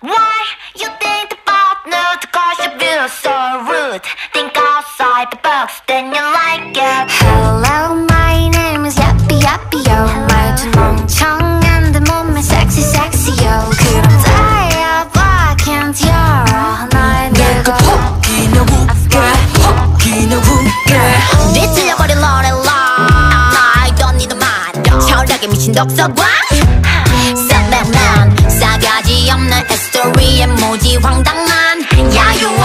Why you think about no cause you feel so rude Think outside the box then you like it Hello, my name is Yappy Yappy Yo. 말투 멍청한 데 몸매 sexy sexy yo. 그럼 다야 봐, can't 열어 날 내가 혹기나 웃게 혹기나 웃게 뒤틀려버린 Lorelai I don't need a man 철학에 미친 독서광 Yeah, you want.